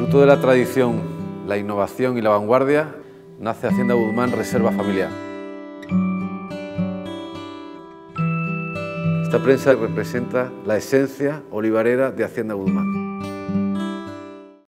Fruto de la tradición, la innovación y la vanguardia, nace Hacienda Guzmán Reserva Familiar. Esta prensa representa la esencia olivarera de Hacienda Guzmán.